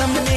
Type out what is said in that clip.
come